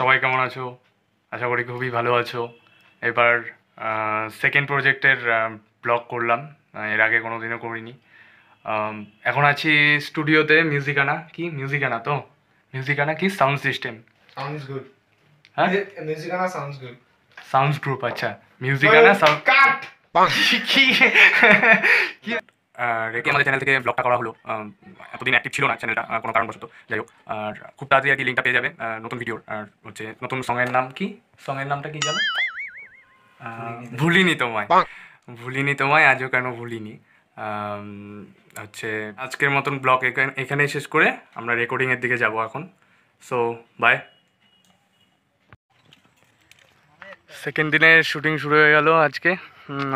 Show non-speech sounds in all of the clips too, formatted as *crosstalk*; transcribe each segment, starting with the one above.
সবাই কেমন আছো? আশা করি খুবই ভালো আছো। এবার সেকেন্ড প্রজেক্টের ব্লগ করলাম। এর আগে কোনো দিনও করিনি এখন আছি স্টুডিওতে মিউজিকানা কি? মিউজিকানা তো? মিউজিকানা কি? Sound system Sounds good. হ্যাঁ? Mu- Musicana sounds good. Sound group আচ্ছা। Musicana sound Cut! কি? কি? রেখে আমাদের চ্যানেল থেকে ব্লগটা করা হলো। এতদিন অ্যাক্টিভ ছিল না চ্যানেলটা কোনো কারণবশত। যাই হোক আর খুব তাড়াতাড়ি আর কি লিঙ্কটা পেয়ে যাবে। নতুন ভিডিওর আর হচ্ছে নতুন সঙের নাম কি? সঙের নামটা কি জানো ভুলিনি তোমায়। ভুলিনি তোমায় আজও কেন ভুলিনি। হচ্ছে আজকের মতন ব্লগ এখানে এখানেই শেষ করে আমরা রেকর্ডিংয়ের দিকে যাব এখন। সো বাই সেকেন্ড দিনের শুটিং শুরু হয়ে গেল আজকে।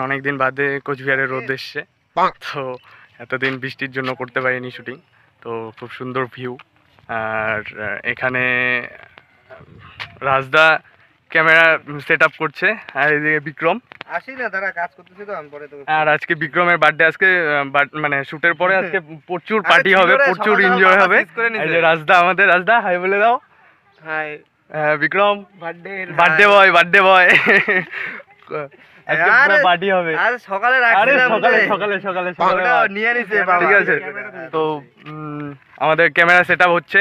অনেক দিন বাদে কোচবিহারের রোদ এসছে। তো এতদিন বৃষ্টির জন্য করতে পারিনি শুটিং তো খুব সুন্দর ভিউ আর এখানে রাজদা ক্যামেরা সেট আপ করছে আর এদিকে বিক্রম। আসি না তারা কাজ করতেছে তো আমি পরে তোকে আর আজকে বিক্রমের বার্থডে আজকে মানে শুটের পরে আজকে *laughs* প্রচুর পার্টি হবে প্রচুর এনজয় হবে। এই যে রাজদা আমাদের রাজদা হাই বলে দাও। Hi Bikram birthday birthday boy birthday boy party হবে। সকালে সকালে রে। সকালে সকালে সকালে নিয়ে নিছে ঠিক আছে। তো আমাদের ক্যামেরা সেট হচ্ছে।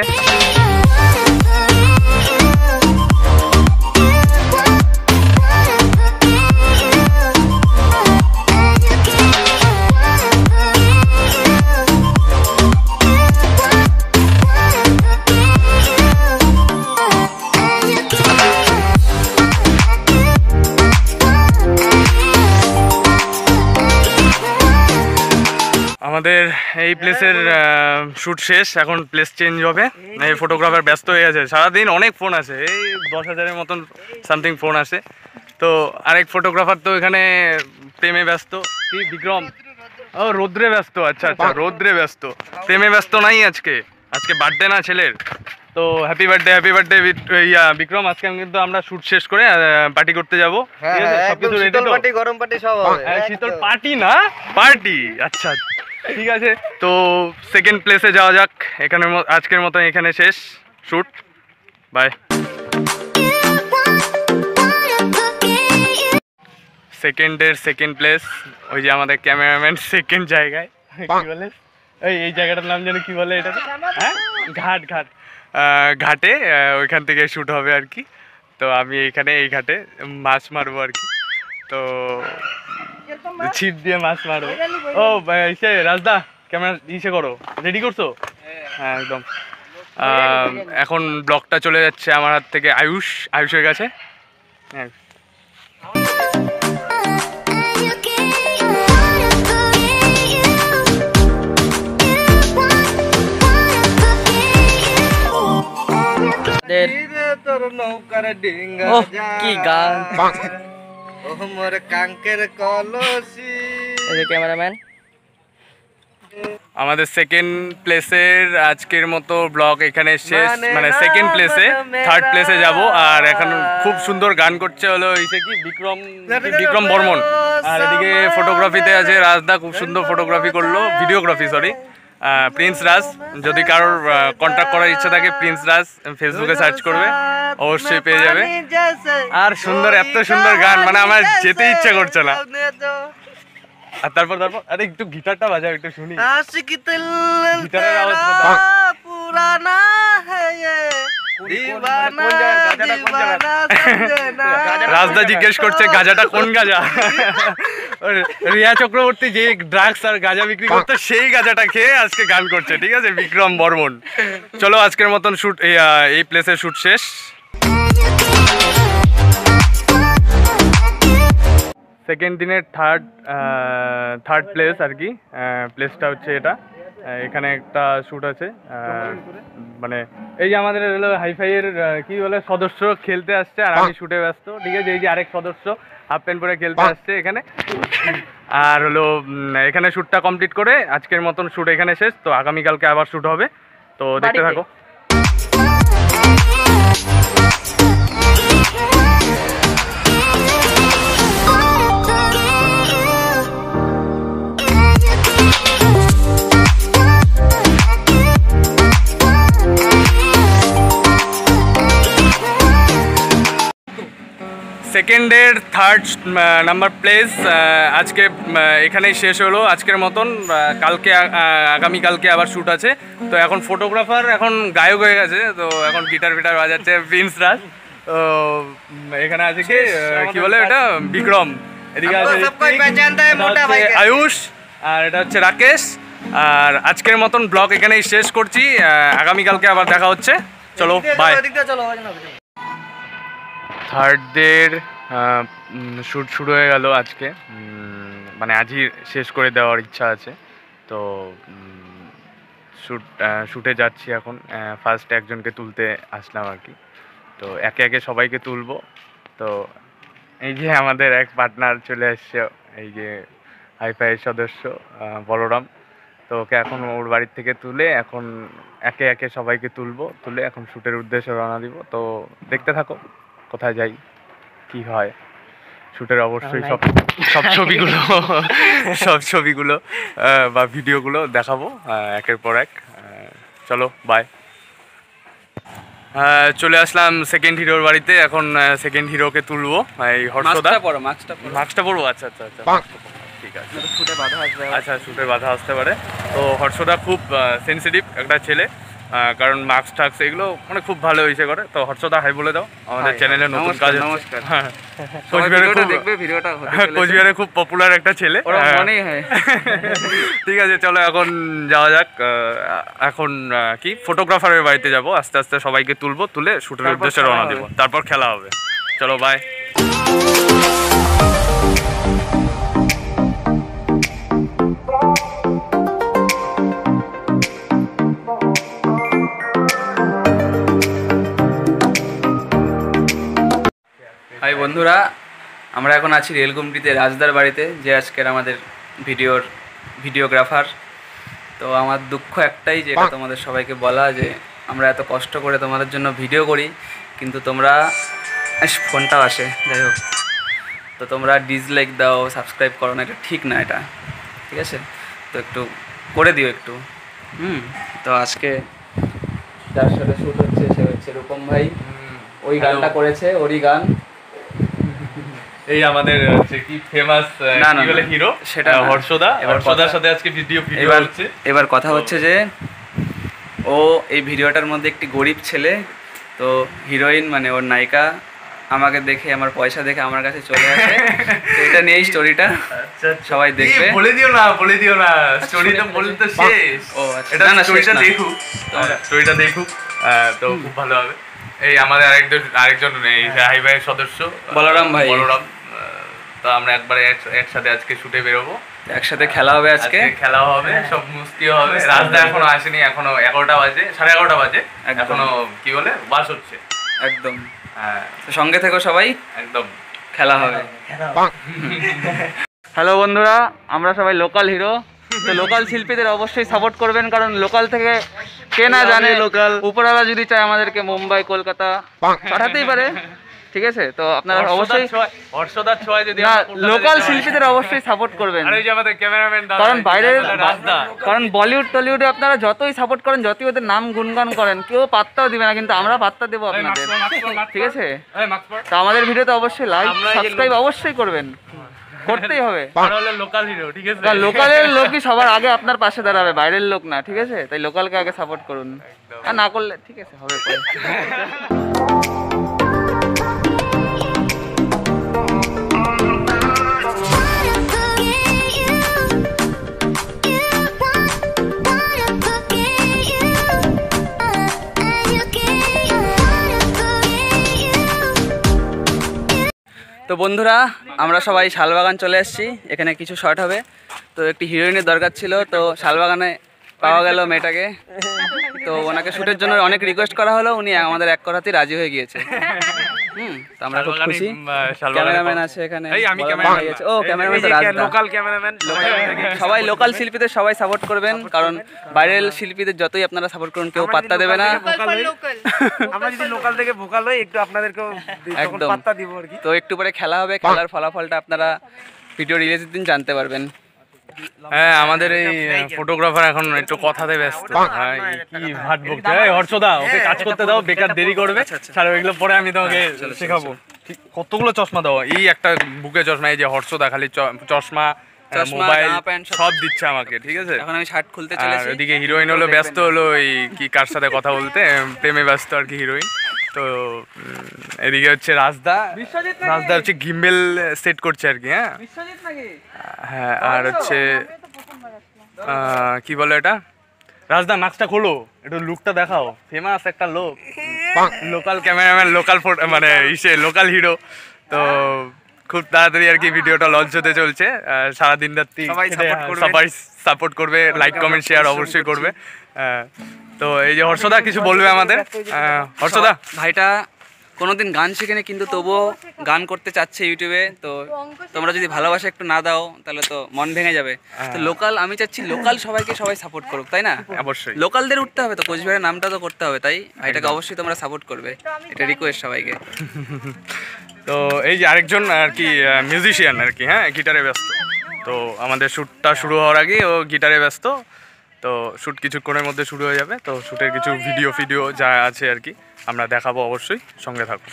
এই প্লেসের শুট শেষ এখন প্লেস চেঞ্জ হবে। এই ফটোগ্রাফার ব্যস্ত হয়ে আছে। সারাদিন অনেক ফোন আছে এই দশ হাজারের মতন সামথিং ফোন আছে। তো আরেক ফটোগ্রাফার তো এখানে প্রেমে ব্যস্ত। কি বিক্রম? ও রৌদ্রে ব্যস্ত আচ্ছা আচ্ছা রৌদ্রে ব্যস্ত। প্রেমে ব্যস্ত নাই আজকে। আজকে বার্থডে না ছেলের। তো happy birthday happy birthday yeah Bikram. আজকে আমি কিন্তু আমরা শুট শেষ করে পার্টি করতে যাব। হ্যাঁ ঠিক আছে? হ্যাঁ, সবকিছু রেডি শীতল তো? পার্টি গরম পার্টি সব হবে। হ্যাঁ, শীতল পার্টি না? পার্টি আচ্ছা। ঠিক আছে তো সেকেন্ড প্লেসে যাওয়া যাক। এখানে আজকের মতো এখানে শেষ। শুট বাই সেকেন্ডের সেকেন্ড প্লেস ওই যে আমাদের ক্যামেরাম্যান সেকেন্ড জায়গায়। কি বলে? এই এই জায়গাটার নাম যেন কি বলে এটা হ্যাঁ? ঘাট ঘাট। ঘাটে ওইখান থেকে শুট হবে আর কি। তো আমি এখানে এই ঘাটে মাছ মারবো আর কি। তো ছিপ দিয়ে মাছ মারবো ও ইসে রাজদা ক্যামেরা ইসে করো। রেডি করছ? হ্যাঁ। একদম। এখন ব্লগটা চলে যাচ্ছে আমার হাত থেকে আয়ুষ। আয়ুষের কাছে। হ্যাঁ। কি গান। ও মোর কাঙ্কের কলসি। এই যে ক্যামেরাম্যান। আমাদের সেকেন্ড প্লেসের আজকের মতো ব্লগ এখানে শেষ। মানে সেকেন্ড প্লেসে থার্ড প্লেসে যাব। আর এখন খুব সুন্দর গান করছে হলো ইসে কি বিক্রম বিক্রম বর্মন। আর এদিকে ফটোগ্রাফিতে আছে রাজদা খুব সুন্দর ফটোগ্রাফি করল। ভিডিওগ্রাফি সরি প্রিন্স রাজ যদি কারোর কন্ট্যাক্ট করার ইচ্ছা থাকে প্রিন্স রাজ ফেসবুকে সার্চ করবে অবশ্যই পেয়ে যাবে। আর সুন্দর এত সুন্দর গান মানে আমার যেতে ইচ্ছে করছে না। আর তারপর তারপর আরে একটু গিটারটা বাজাও একটু শুনি। রাজদা জিজ্ঞেস করছে গাজাটা কোন গাজা? *laughs* রিয়া চক্রবর্তী যে ড্রাগস আর গাঁজা বিক্রি করতো সেই গাঁজাটা খেয়ে আজকে গান করছে ঠিক আছে? বিক্রম বর্মন। চলো আজকের মতন শুট এই প্লেসের শুট শেষ। সেকেন্ড দিনের থার্ড থার্ড প্লেস আর কি প্লেসটা হচ্ছে এটা। এখানে একটা শ্যুট আছে মানে এই যে আমাদের হলো হাইফাইয়ের কি বলে সদস্য খেলতে আসছে আর আমি শুটে ব্যস্ত ঠিক আছে? এই যে আরেক সদস্য হাফ প্যান্ট পরে খেলতে আসছে এখানে। আর হলো এখানে শ্যুটটা কমপ্লিট করে আজকের মতন শ্যুট এখানে শেষ তো আগামীকালকে আবার শ্যুট হবে। তো দেখতে থাকো। সেকেন্ডের থার্ড নাম্বার প্লেস আজকে uh, এখানেই শেষ হলো আজকের মতন। কালকে আগামীকালকে আবার শ্যুট আছে। তো এখন ফটোগ্রাফার এখন গায়ক হয়ে গেছে তো এখন গিটার ফিটার বাজাচ্ছে প্রিন্স রাজ তো এখানে আছে কি কি বলে এটা? বিক্রম। এদিকে আছে আয়ুষ আর এটা হচ্ছে রাকেশ। আর আজকের মতন ব্লগ এখানেই শেষ করছি আগামীকালকে আবার দেখা হচ্ছে। চলো বাই থার্ড ডের শ্যুট শুরু হয়ে গেল আজকে। মানে আজই শেষ করে দেওয়ার ইচ্ছা আছে। তো শ্যুট শ্যুটে যাচ্ছি এখন। ফার্স্ট একজনকে তুলতে আসলাম আর কি। তো একে একে সবাইকে তুলবো। তো এই যে আমাদের এক পার্টনার চলে এসছে, এই যে হাইফাইয়ের সদস্য বলরাম। তো ওকে এখন ওর বাড়ির থেকে তুলে এখন একে একে সবাইকে তুলবো। তুলে এখন শ্যুটের উদ্দেশ্যে রওনা দিব। তো দেখতে থাকো। কোথায় যাই কি হয়? শুটের অবশ্যই সব সব ছবিগুলো সব ছবিগুলো বা ভিডিওগুলো দেখাবো একের পর এক। চলো বাই চলে আসলাম সেকেন্ড হিরোর বাড়িতে। এখন সেকেন্ড হিরোকে তুলবো এই হর্ষদা। মাস্কটা পরো মাস্কটা পরবো? আচ্ছা আচ্ছা আচ্ছা। ঠিক আছে। ফুটে বাধা আসবে আচ্ছা শুটের বাধা আসতে পারে। তো হর্ষদা খুব সেন্সিটিভ একটা ছেলে কারণ মাস্ক টাক্স এগুলো মানে খুব ভালো হয়েছে করে। তো হর্ষদা হাই বলে দাও। আমাদের চ্যানেলে নতুন কাজ নমস্কার। হ্যাঁ। কোচবিহারে খুব- হ্যাঁ। কোচবিহারে খুব পপুলার একটা ছেলে। হ্যাঁ। *laughs* ঠিক আছে চলো এখন যাওয়া যাক। এখন কি? ফটোগ্রাফারের বাড়িতে যাব। আস্তে আস্তে সবাইকে তুলবো তুলে শুটের উদ্দেশ্যে রওনা দেবো। তারপর খেলা হবে। চলো বাই হাই বন্ধুরা আমরা এখন আছি রেলগুমটিতে রাজদার বাড়িতে যে আজকের আমাদের ভিডিওর ভিডিওগ্রাফার। তো আমার দুঃখ একটাই যে তোমাদের সবাইকে বলা যে আমরা এত কষ্ট করে তোমাদের জন্য ভিডিও করি কিন্তু তোমরা ফোনটাও আসে যাই হোক। তো তোমরা ডিসলাইক দাও সাবস্ক্রাইব করো না এটা ঠিক না এটা ঠিক আছে? তো একটু করে দিও একটু। হুম তো আজকে যার সাথে শ্যুট হচ্ছে সে হচ্ছে রূপম ভাই। ওই গানটা করেছে ওরই গান। এই আমাদের হচ্ছে কি ফেমাস কি বলে হিরো সেটা হর্ষদা। হর্ষদার সাথে আজকে ভিডিও হচ্ছে। এবার কথা হচ্ছে যে ও এই ভিডিওটার মধ্যে একটি গরিব ছেলে তো হিরোইন মানে ওর নায়িকা আমাকে দেখে আমার পয়সা দেখে আমার কাছে চলে আসে। এটা নিয়েই স্টোরিটা আচ্ছা সবাই দেখবে। বলে দিও না বলে দিও না। স্টোরি তো শুনে বলে তো ফেলেছি। শেষ। ও, আচ্ছা। এটা না, স্টোরিটা। দেখুক। স্টোরিটা দেখুক। তো খুব ভালো হবে। এই আমাদের আরেকজন আরেকজন এই হাই ভাইয়ের সদস্য। বলরাম ভাই। বলরাম। তো আমরা একবারে একসাথে আজকে শুটে বেরোবো। একসাথে খেলা হবে আজকে খেলা হবে সব মুস্তি হবে। রাজদা এখনও আসেনি এখনও এগারোটা বাজে সাড়ে এগারোটা বাজে। এখনও কি বলে বাস হচ্ছে। একদম। হ্যাঁ। সঙ্গে থেকো সবাই। একদম। খেলা হবে। হ্যালো বন্ধুরা আমরা সবাই লোকাল হিরো তো লোকাল শিল্পীদের অবশ্যই সাপোর্ট করবেন কারণ লোকাল থেকে কে না জানে লোকাল উপরওয়ালা যদি চায় আমাদেরকে মুম্বাই কলকাতা পাঠাতেই পারে। ঠিক আছে? তো আপনারা অবশ্যই হর্ষদার ছোঁয়ায় যদি লোকাল শিল্পীদের অবশ্যই সাপোর্ট করবেন। আর ওই যে আমাদের ক্যামেরাম্যান দাদা কারণ বাইরের কারণ বলিউড টলিউডে আপনারা যতই সাপোর্ট করেন যতই ওদের নাম গুনগান করেন কেউ পাত্তাও দিবে না কিন্তু আমরা পাত্তা দেবো আপনাদের। ঠিক আছে? তো আমাদের ভিডিওতে অবশ্যই লাইক এই সাবস্ক্রাইব অবশ্যই করবেন। করতেই হবে। *laughs* লোকাল হিরো ঠিক আছে? লোকালের লোকই সবার আগে আপনার পাশে দাঁড়াবে বাইরের লোক না ঠিক আছে? তাই লোকালকে আগে সাপোর্ট করুন। আর না করলে ঠিক আছে হবে *laughs* তো বন্ধুরা, আমরা সবাই শালবাগান চলে এসেছি। এখানে কিছু শর্ট হবে। তো একটি হিরোইনের দরকার ছিল। তো শালবাগানে পাওয়া গেল মেয়েটাকে। তো ওনাকে শ্যুটের জন্য অনেক রিকোয়েস্ট করা হলো উনি আমাদের এক কথাতেই রাজি হয়ে গিয়েছে। হুম তো আমরা খুব খুশি। উম, আহ, শালবাগানে ক্যামেরাম্যান আছে এখানে। এই আমি ক্যামেরাম্যান। ভাই আছে। না। ও ক্যামেরাম্যান তো যে লোকাল ক্যামেরাম্যান সবাই লোকাল শিল্পীদের সবাই সাপোর্ট করবেন কারণ বাইরের শিল্পীদের যতই আপনারা সাপোর্ট করুন কেউ পাত্তা দেবে না। আমরা যদি লোকাল থেকে ভোকাল হই একটু আপনাদেরকেও একদম। পাত্তা দিব আর কি। তো একটু পরে খেলা হবে খেলার ফলাফলটা আপনারা ভিডিও রিলিজের দিন জানতে পারবেন। হ্যাঁ আমাদের এই ফটোগ্রাফার এখন একটু কথাতে ব্যস্ত। হ্যাঁ, কি ভাট এই হর্ষদা ওকে কাজ করতে দাও বেকার দেরি করবে। ছাড়ো এগুলো পরে আমি তোমাকে শেখাবো। কতগুলো চশমা দাও? এই একটা বুকে চশমা এই যে হর্ষদা খালি চশমা মোবাইল সব দিচ্ছে আমাকে ঠিক আছে? এখন আমি শার্ট খুলতে আর চলেছি ওদিকে হিরোইন হলো ব্যস্ত হলো এই কি কার সাথে কথা বলতে প্রেমে ব্যস্ত আর কি হিরোইন। তো এদিকে হচ্ছে রাজদা। রাজদা হচ্ছে গিম্বেল সেট করছে আর কি হ্যাঁ? হ্যাঁ আর হচ্ছে কি বলে এটা? রাজদা মাস্কটা খোলো একটু লুকটা দেখাও। ফেমাস একটা লোক। লোকাল ক্যামেরাম্যান লোকাল মানে ইসে লোকাল হিরো তো খুব তাড়াতাড়ি আর কি ভিডিওটা লঞ্চ হতে চলছে। সারাদিন রাত্রি সবাই হ্যাঁ, সাপোর্ট করবে। লাইক কমেন্ট শেয়ার অবশ্যই করবে। আহ, তো এই যে হর্ষদা কিছু বলবে আমাদের? হর্ষদা? ভাইটা কোনোদিন গান শেখেনি কিন্তু তবুও গান করতে চাচ্ছে ইউটিউবে। তো তোমরা যদি ভালোবাসা একটু না দাও তাহলে তো মন ভেঙে যাবে। তো লোকাল আমি চাচ্ছি লোকাল সবাইকে সবাই সাপোর্ট করুক তাই না? অবশ্যই। লোকালদের উঠতে হবে তো কোচবিহারের নামটা তো করতে হবে তাই? ভাইটাকে অবশ্যই তোমরা সাপোর্ট করবে। এটা রিকোয়েস্ট সবাইকে। *laughs* তো এই যে আরেকজন আর কি মিউজিশিয়ান আর কি হ্যাঁ গিটারে ব্যস্ত। তো আমাদের শ্যুটটা শুরু হওয়ার আগে ও গিটারে ব্যস্ত। তো শ্যুট কিছুক্ষণের মধ্যে শুরু হয়ে যাবে। তো শ্যুটের কিছু ভিডিও ফিডিও যা আছে আর কি, আমরা দেখাবো অবশ্যই। সঙ্গে থাকো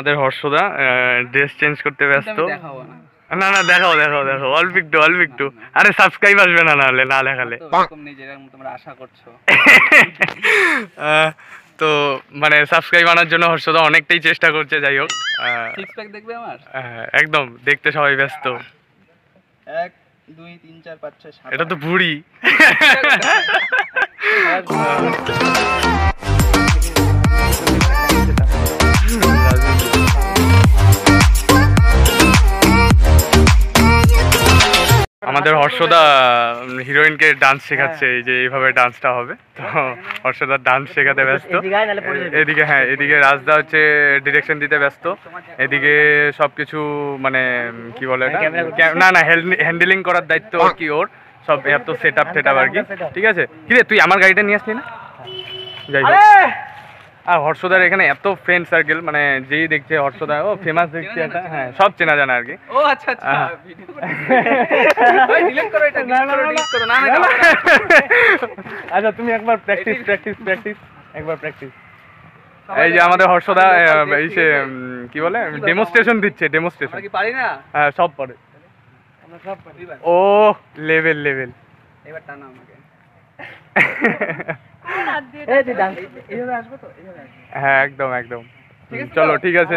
আমাদের হর্ষদা ড্রেস চেঞ্জ করতে ব্যস্ত। না। না দেখাও দেখাও দেখো অল্প একটু অল্প একটু আরে সাবস্ক্রাইব আসবে না নাহলে না দেখালে। তোমরা আশা করছ। *laughs* তো মানে সাবস্ক্রাইব আনার জন্য হর্ষদা অনেকটাই চেষ্টা করছে যাই হোক। সিক্স প্যাক দেখবে আমার? একদম দেখতে সবাই ব্যস্ত। এক দুই তিন চার পাঁচ ছয় এটা তো ভুড়ি। *laughs* *laughs* আমাদের হর্ষদা হিরোইনকে ডান্স শেখাচ্ছে এই যে এইভাবে ডান্সটা হবে। তো হর্ষদা ডান্স শেখাতে ব্যস্ত। এদিকে হ্যাঁ এদিকে রাজদা হচ্ছে ডিরেকশন দিতে ব্যস্ত। এদিকে সবকিছু মানে কি বলে এটা? না না হ্যান্ডেলিং করার দায়িত্ব আর কি ওর? সব এত সেট আপ সেট আপ আর কি। ঠিক আছে? কিরে তুই আমার গাড়িটা নিয়ে আসলি না? যাই হোক। আর হর্ষদার এখানে এত ফ্রেন্ড সার্কেল মানে যেই দেখছে হর্ষদা ও ফেমাস দেখছে একটা হ্যাঁ সব চেনা জানা আর কি। ও আচ্ছা আচ্ছা। আচ্ছা তুমি একবার প্র্যাকটিস প্র্যাকটিস প্র্যাকটিস একবার প্র্যাকটিস এই যে আমাদের হর্ষদা এই সে কি বলে? ডেমোস্ট্রেশন দিচ্ছে ডেমোস্ট্রেশন পারি না? হ্যাঁ সব পড়ে ও লেভেল লেভেল এবার টানা আমাকে। *laughs* হ্যাঁ একদম একদম। চলো ঠিক আছে।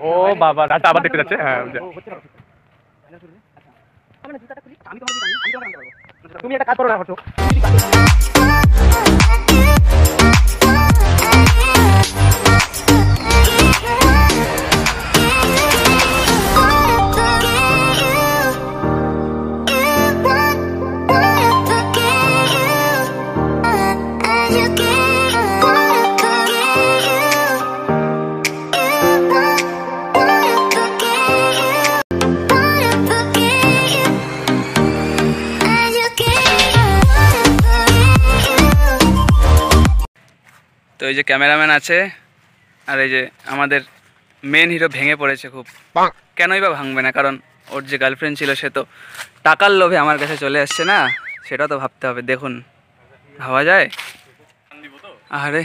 ও বাবা আচ্ছা আবার দেখতে যাচ্ছে? হ্যাঁ তুমি একটা কাজ করো না ক্যামেরাম্যান আছে আর এই যে আমাদের মেন হিরো ভেঙে পড়েছে খুব। কেনই বা ভাঙবে না? কারণ ওর যে গার্লফ্রেন্ড ছিল সে তো টাকার লোভে আমার কাছে চলে আসছে না সেটা তো ভাবতে হবে। দেখুন ভাবা যায়? আরে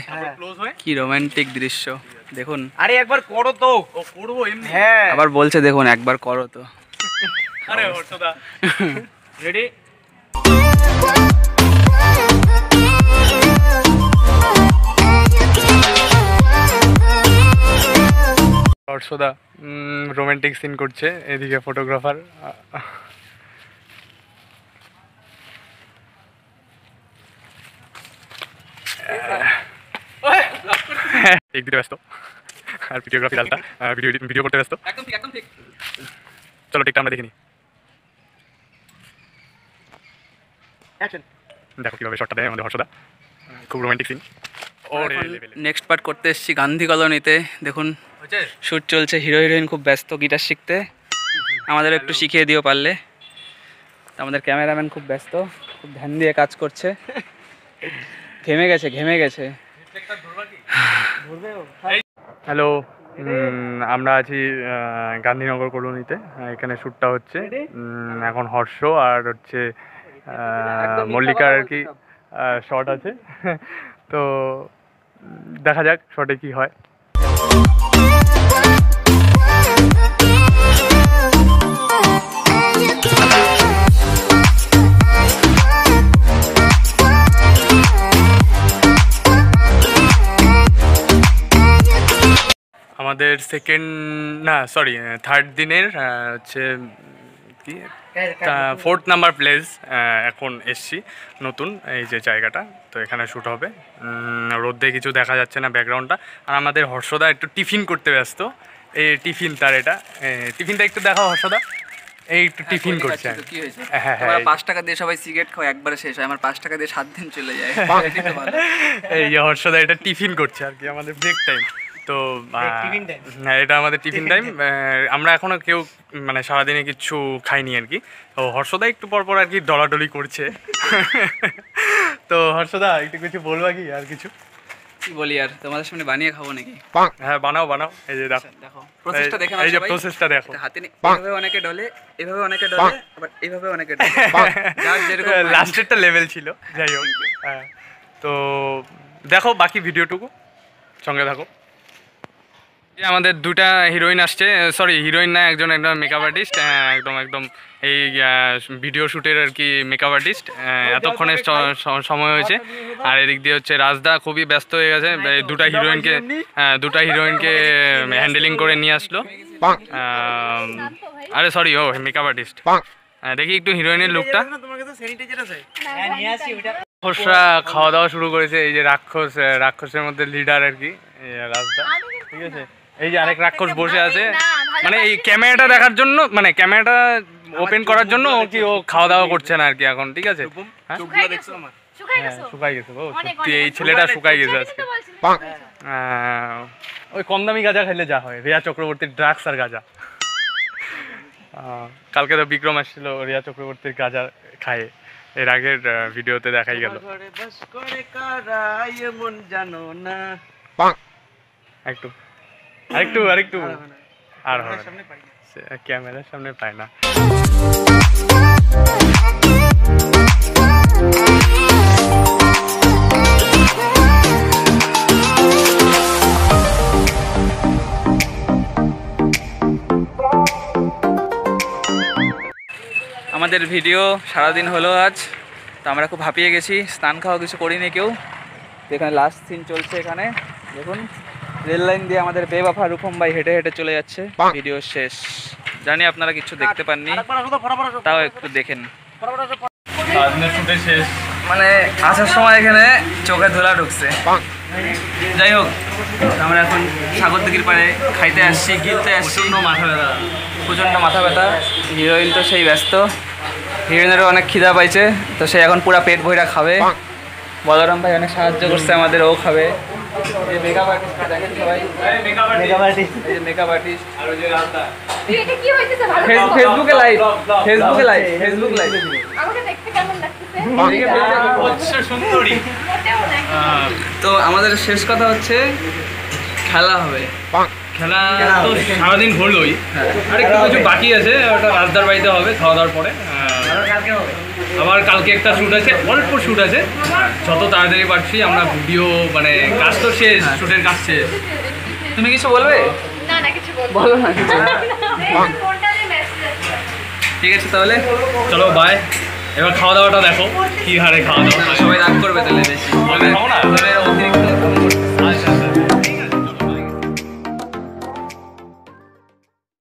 কি রোমান্টিক দৃশ্য। দেখুন। আরে একবার করো তো। করব এমনি? হ্যাঁ। আবার বলছে দেখুন একবার করো তো। আরে রেডি *laughs* হর্ষদা রোমান্টিক সিন করছে এদিকে ফটোগ্রাফার এক দিকে ব্যস্ত। আর ভিডিওগ্রাফি ডালটা ভিডিও ভিডিও করতে ব্যস্ত। একদম ঠিক একদম ঠিক। চলো ঠিকটা আমরা দেখিনি দেখো কীভাবে শটটা দেয় আমাদের হর্ষদা খুব রোমান্টিক সিন ও নেক্সট পার্ট করতে এসেছি গান্ধী কলোনিতে। দেখুন শ্যুট চলছে হিরো হিরোইন খুব ব্যস্ত গিটার শিখতে। আমাদের একটু শিখিয়ে দিও পারলে। আমাদের ক্যামেরাম্যান খুব ব্যস্ত খুব ধ্যান দিয়ে কাজ করছে। ঘেমে গেছে ঘেমে গেছে। হ্যালো আমরা আছি গান্ধীনগর কলোনিতে। এখানে শ্যুটটা হচ্ছে। এখন হর্ষ আর হচ্ছে মল্লিকার আর কি শর্ট আছে। তো দেখা যাক শর্টে কি হয়। আমাদের সেকেন্ড না সরি থার্ড দিনের হচ্ছে কি? ফোর্থ নাম্বার প্লেস এখন এসছি নতুন এই যে জায়গাটা তো এখানে শ্যুট হবে। রোদ্দে কিছু দেখা যাচ্ছে না ব্যাকগ্রাউন্ডটা আর আমাদের হর্ষদা একটু টিফিন করতে ব্যস্ত। এই টিফিন তার এটা। টিফিনটা একটু দেখাও হর্ষদা। এই একটু টিফিন করছে। কি হয়েছে। হ্যাঁ, হ্যাঁ, এই- পাঁচ টাকা দিয়ে সবাই সিগারেট খাও একবারে শেষ হয়। আমার পাঁচ টাকা দিয়ে সাত দিন চলে যায়। *laughs* এই হর্ষদা এটা টিফিন করছে আর কি আমাদের ব্রেক টাইম তো হ্যাঁ এটা আমাদের টিফিন টাইম আমরা এখনও কেউ মানে সারাদিনে কিছু খাইনি আর কি। তো হর্ষদা একটু পর পর আর কি ডলাডলি করছে। *laughs* তো হর্ষদা একটু কিছু বলবা কি আর কিছু? কি বলি আর? তোমাদের সামনে বানিয়ে খাব নাকি? হ্যাঁ বানাও বানাও। এই যে দেখো। দেখো। প্রসেসটা দেখে নাও এই যে প্রসেসটা দেখো। হাতে নিয়ে এভাবে অনেকে ডলে এভাবে অনেকে ডলে আবার এভাবে অনেকে ডলে। যার যেরকম। লাস্টেরটা লেভেল ছিল। যাই হোক। হ্যাঁ। তো দেখো বাকি ভিডিওটুকু। সঙ্গে থাকো। যে আমাদের দুটা হিরোইন আসছে সরি হিরোইন না একজন একদম মেকআপ আর্টিস্ট একদম একদম এই ভিডিও শ্যুটের আর কি মেকআপ আর্টিস্ট এতক্ষণে স- স- সময় হয়েছে। আর এদিক দিয়ে হচ্ছে রাজদা খুবই ব্যস্ত হয়ে গেছে দুটা হিরোইনকে হ্যাঁ, দুটা হিরোইনকে হ্যান্ডেলিং করে নিয়ে আসলো। আরে সরি ও মেকআপ আর্টিস্ট দেখি একটু হিরোইনের লুকটা তোমার কাছে স্যানিটাইজার আছে? রাক্ষসরা খাওয়া দাওয়া শুরু করেছে এই যে রাক্ষস রাক্ষসের মধ্যে লিডার আর কি রাজদা। ঠিক আছে? এই যে আরেক রাক্ষস বসে আছে। মানে এই ক্যামেরাটা দেখার জন্য মানে ক্যামেরাটা ওপেন করার জন্য ও কি ও খাওয়া দাওয়া করছে না আর কি এখন ঠিক আছে? হ্যাঁ? শুকাই হ্যাঁ শুকাই গেছে ও সত্যি এই ছেলেটা শুকাই গেছে আজকে। আহ, ওই কম দামি গাঁজা খেলে যা হয় রিয়া চক্রবর্তীর ড্রাগস আর গাঁজা। আহ, কালকে তো বিক্রম আসছিল রিয়া চক্রবর্তীর গাঁজা খায়। এর আগের ভিডিওতে দেখাই গেল। ঘরে বাস করে কারা এমন জানো না। একটু। আরেকটু আরেকটু আর হবে না। সামনে পাই না। ক্যামেরার সামনে পায় না। আমাদের ভিডিও সারাদিন হলো আজ। তো আমরা খুব হাঁপিয়ে গেছি। স্নান খাওয়া কিছু করিনি কেউ। এখানে লাস্ট সিন চলছে এখানে। দেখুন। রেল লাইন দিয়ে আমাদের বেবাফা রূপম ভাই হেঁটে হেঁটে চলে যাচ্ছে। ভিডিও শেষ। জানি আপনারা কিছু দেখতে পাননি। তাও একটু দেখেন। শেষ। মানে আসার সময় এখানে চোখে ধুলা ঢুকছে। যাই হোক আমরা এখন সাগর দিঘির পাড়ে খাইতে আসছি গিলতে আসছি। মাথা ব্যথা। প্রচণ্ড মাথা ব্যথা। হিরোইন তো সেই ব্যস্ত। হিরোইনেরও অনেক খিদা পাইছে তো সে এখন পুরা পেট ভইরা খাবে। বলরাম ভাই অনেক সাহায্য করছে আমাদের ও খাবে। এই মেকআপ আর্টিস্ট দেখেন সবাই। এই মেকআপ আর্টিস্ট তুই এটা কি হইতেছে? ভালো ফেসবুকে লাইভ ফেসবুকে লাইভ ফেসবুক লাইভ আমাকে দেখতে কেমন লাগতেছে? সুন্দরী। তো আমাদের শেষ কথা হচ্ছে খেলা হবে। খেলা তো সারাদিন হলোই। আর একটু কিছু বাকি আছে ওটা রাজদার বাড়িতে হবে খাওয়া দাওয়ার পরে। আহ, আবার কালকে একটা শ্যুট আছে অল্প শ্যুট আছে। যত তাড়াতাড়ি পারছি আমরা ভিডিও মানে কাজ তো শেষ শ্যুটের কাজ শেষ। তুমি কিছু বলবে? না না কিছু বলো না কিছু। ফোনটা দিয়ে মেসেজ আছে। ঠিক আছে তাহলে। চলো বাই এবার খাওয়া দাওয়াটা দেখো কি হারে খাওয়া দাওয়া সবাই রাগ করবে তাহলে বেশি।